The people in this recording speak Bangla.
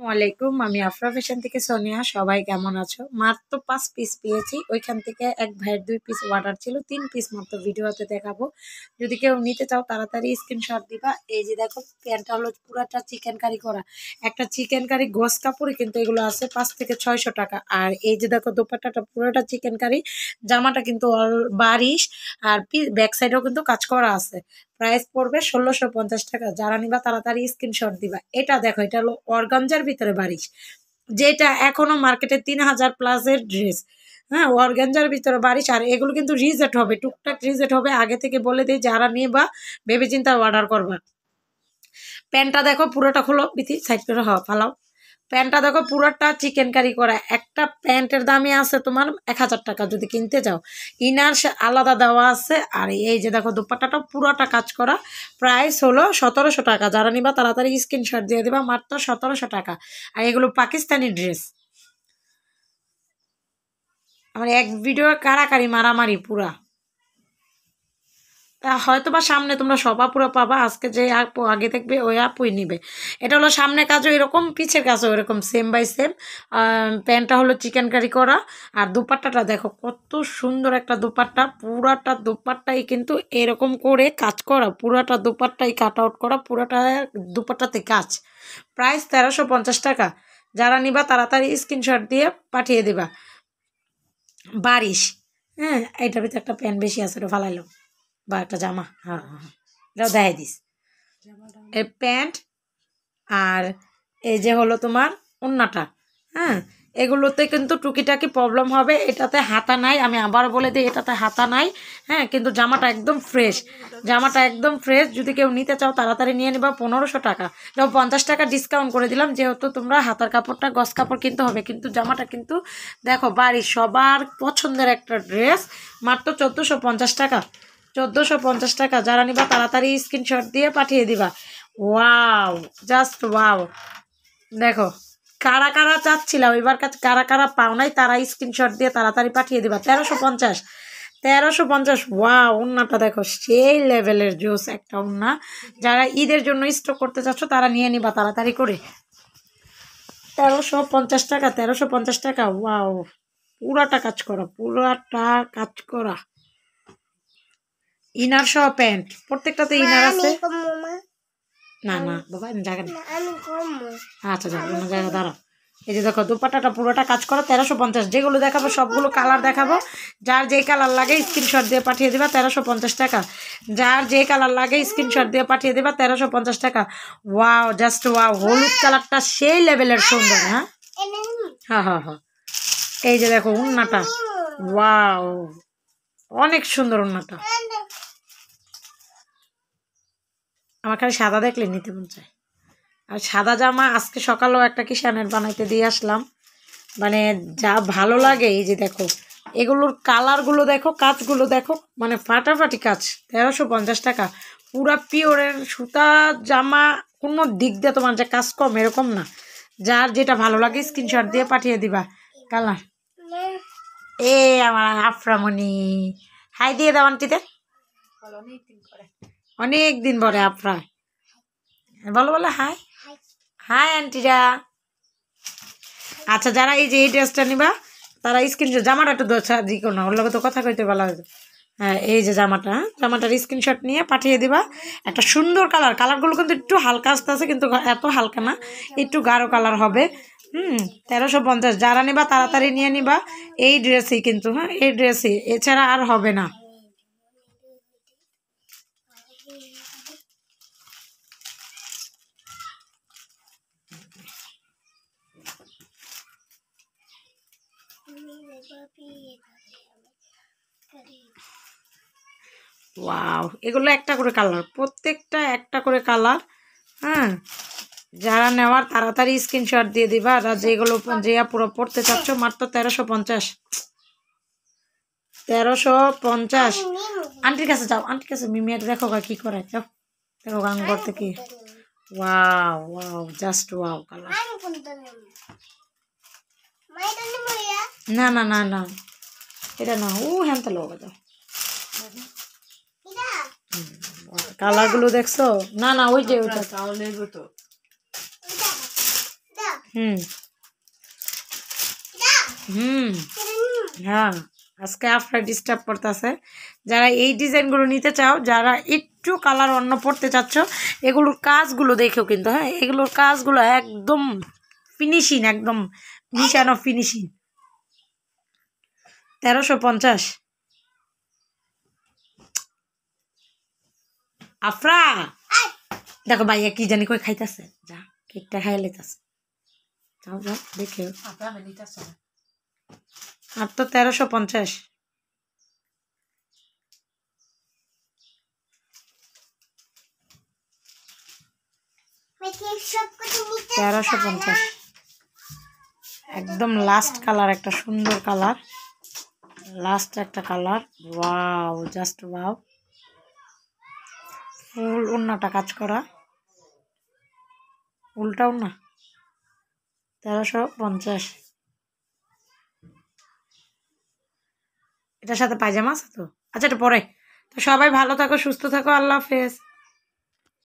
ওয়ালাইকুম আমি আফরা ফ্যাশন থেকে সোনিয়া, সবাই কেমন আছো? মাত্র পাঁচ পিস পেয়েছি, ওইখান থেকে এক ভাইয়ের দুই পিস অর্ডার ছিল, তিন পিস মাত্র ভিডিওতে দেখাবো। যদি কেউ নিতে চাও, তাড়াতাড়ি স্ক্রিনশট দিবা। এই যে দেখো, প্যান্টটা হলো পুরাটা চিকেন কারি করা। একটা চিকেন কারি গোস কাপড়ে কিন্তু এগুলো আছে পাঁচ থেকে ছয়শো টাকা। আর এই যে দেখো, দোপাট্টাটা পুরোটা চিকেন কারি জামাটা কিন্তু অল বারিশ, আর ব্যাক সাইডেও কিন্তু কাজ করা আছে। প্রাইস পড়বে ষোলোশো পঞ্চাশ টাকা। যারা নিবা তাড়াতাড়ি স্ক্রিনশট দিবা। এটা দেখো, এটা হলো অর্গানজার ভিতরে বারিশ যেটা এখনও মার্কেটে তিন হাজার প্লাসের ড্রেস হ্যাঁ অর্গানজার ভিতরে বারিশ আর এগুলো কিন্তু রিজেট হবে, টুকটাক রিজেট হবে। আগে থেকে বলে দিই, যারা নিয়ে বা ভেবে চিন্তা অর্ডার করবা। প্যান্টটা দেখো, পুরোটা খোলো, বিথি সাইড করে হওয়া, ফালাও। প্যান্টটা দেখো, পুরোটা চিকেন কারি করা। একটা প্যান্টের দামই আছে তোমার এক হাজার টাকা, যদি কিনতে যাও। ইনার আলাদা দেওয়া আছে, আর এই যে দেখো দুপাট্টাটা পুরোটা কাজ করা। প্রাইস হলো সতেরোশো টাকা। যারা নিবা তাড়াতাড়ি স্ক্রিনশট দিয়ে দেবা, মাত্র সতেরোশো টাকা। আর এগুলো পাকিস্তানি ড্রেস আমার এক ভিডিও কারাকারি, মারামারি পুরা। হয়তো বা সামনে তোমরা সব আপুরা পাবা, আজকে যে আপু আগে দেখবে, ওই আপুই নিবে। এটা হলো সামনে কাজও এরকম, পিছের কাজও এরকম সেম বাই সেম প্যান্টটা হলো চিকেন কারি করা, আর দুপাট্টাটা দেখো কত সুন্দর একটা দুপাট্টা, পুরাটা দুপাট্টাই কিন্তু এরকম করে কাজ করা, পুরাটা দুপাট্টাই কাট আউট করা, পুরাটা দুপাট্টাতে কাজ। প্রাইস তেরোশো পঞ্চাশ টাকা। যারা নিবা তাড়াতাড়ি স্ক্রিনশট দিয়ে পাঠিয়ে দিবা। বারিশ। হ্যাঁ এইটার ভিতরে একটা প্যান্ট বেশি আছে, ওটা ফালাইলো। বা একটা জামা হ্যাঁ হ্যাঁ হ্যাঁ এটাও দেখাই দিস। এর প্যান্ট আর এই যে হলো তোমার ওন্নাটা হ্যাঁ এগুলোতে কিন্তু টুকিটাকি প্রবলেম হবে, এটাতে হাতা নাই, আমি আবার বলে দিই, এটাতে হাতা নাই হ্যাঁ কিন্তু জামাটা একদম ফ্রেশ জামাটা একদম ফ্রেশ যদি কেউ নিতে চাও, তাড়াতাড়ি নিয়ে নেবা পনেরোশো টাকা। যেমন পঞ্চাশ টাকা ডিসকাউন্ট করে দিলাম, যেহেতু তোমরা হাতার কাপড়টা, গস কাপড় কিনতে হবে, কিন্তু জামাটা কিন্তু দেখো বাড়ির সবার পছন্দের একটা ড্রেস মাত্র চোদ্দোশো পঞ্চাশ টাকা। চোদ্দোশো পঞ্চাশ টাকা। যারা নিবা তাড়াতাড়ি স্ক্রিনশট দিয়ে পাঠিয়ে দিবা। ওয়াও জাস্ট ওয়াও দেখো, কারা কারা চাচ্ছিলাম, এবার কাছে কারা কারা পাও নাই তারা স্ক্রিনশট দিয়ে তাড়াতাড়ি পাঠিয়ে দিবা। তেরোশো পঞ্চাশ। তেরোশো পঞ্চাশ ওয়া উন্নাটা দেখো, সেই লেভেলের জোস একটা উন্না। যারা ঈদের জন্য স্টক করতে চাচ্ছ, তারা নিয়ে নিবা তাড়াতাড়ি করে। তেরোশো পঞ্চাশ টাকা, তেরোশো পঞ্চাশ টাকা ওয়াও পুরাটা কাজ করা, পুরাটা কাজ করা। ইনার সহ প্যান্ট। প্রত্যেকটাতে ইনার আছে। না না বাবা জায়গা নেই। আচ্ছা যাব অন্য জায়গা দাঁড়াও। এই যে দেখো দুপাটাটা পুরোটা কাজ করো তেরোশো পঞ্চাশ। যেগুলো দেখাবো সবগুলো কালার দেখাবো। যার যেই কালার লাগে স্ক্রিনশট দিয়ে পাঠিয়ে দেবা তেরোশো পঞ্চাশ টাকা। যার যে কালার লাগে স্ক্রিনশট দিয়ে পাঠিয়ে দেবা তেরোশো পঞ্চাশ টাকা। ওয়াও জাস্ট ওয়াও হলুদ কালারটা সেই লেভেলের সুন্দর হ্যাঁ? হ্যাঁ হ্যাঁ হ্যাঁ। এই যে দেখো উন্নাটা। ওয়াও অনেক সুন্দর উন্নাটা। আমার খালি সাদা দেখলে নিতে মন চায়। আর সাদা জামা আজকে সকালেও একটা কিষানের বানাইতে দিয়ে আসলাম। মানে যা ভালো লাগে, এই যে দেখো, এগুলোর কালারগুলো দেখো, কাজগুলো দেখো মানে ফাটাফাটি কাজ, তেরোশো পঞ্চাশ টাকা। পুরা পিওরের সুতা জামা, কোনো দিক দিয়ে তোমার যে কাজ কম, এরকম না। যার যেটা ভালো লাগে স্ক্রিনশট দিয়ে পাঠিয়ে দিবা। কালার এ আমার আফরামণি হাই দিয়ে দাও আন্টিতে অনেক দিন পরে আফরা বলো বলো হাই হাই আন্টিরা। আচ্ছা যারা এই যে এই ড্রেসটা নিবা, তারা স্ক্রিনশট জামাটা একটু ই করো না, ওর লগে তো কথা কইতে বলা হয়েছে। হ্যাঁ এই যে জামাটা, জামাটার স্ক্রিনশট নিয়ে পাঠিয়ে দিবা। একটা সুন্দর কালার কালারগুলো কিন্তু একটু হালকা আসতে আছে, কিন্তু এত হালকা না, একটু গাঢ় কালার হবে। হুম, তেরোশো পঞ্চাশ। যারা নিবা, তাড়াতাড়ি নিয়ে নিবা। এই ড্রেসই কিন্তু হ্যাঁ এই ড্রেসই এছাড়া আর হবে না। ওয়াও এগুলো একটা করে কালার প্রত্যেকটা একটা করে কালার হ্যাঁ? যারা নেওয়ার তাড়াতাড়ি স্ক্রিনশট দিয়ে দিবা, আর যেগুলো যে পুরো পড়তে চাচ্ছ, মাত্র তেরোশো পঞ্চাশ। তেরোশো পঞ্চাশ। আন্টির কাছে যাও আন্টির কাছে মিমিয়াটা দেখো গা কি করে, যাও। দেখো গান করতে কি wow wow just wow colour না না না না। এটা না। ও হ্যাঁ তাহলে ওকে দাও কালারগুলো দেখছ? না না ওই যে ওইটা। হুম। হুম। হ্যাঁ আজকে আপনার ডিস্টার্ব করতেছে। যারা এই ডিজাইনগুলো নিতে চাও যারা একটু কালার অন্য পড়তে চাচ্ছ এগুলোর কাজগুলো দেখেও কিন্তু হ্যাঁ এগুলোর কাজগুলো একদম ফিনিশিং একদম মিশানো ফিনিশিং তেরোশো পঞ্চাশ। আফরা! দেখো ভাইয়া কি জানি কই খাইতেছে। যা কেকটা খাই লেতাছে যাও যাও দেখে আর তো তেরোশো পঞ্চাশ। তেরোশো পঞ্চাশ। একদম লাস্ট কালার একটা সুন্দর কালার লাস্ট একটা কালার ওয়াও জাস্ট ওয়াও ফুল উন্নাটা কাজ করা। উল্টা না। তেরোশো পঞ্চাশ। এটার সাথে পায়জামা আছে তো? আচ্ছা এটা পরে। তো সবাই ভালো থাকো, সুস্থ থাকো, আল্লাহ হাফেজ।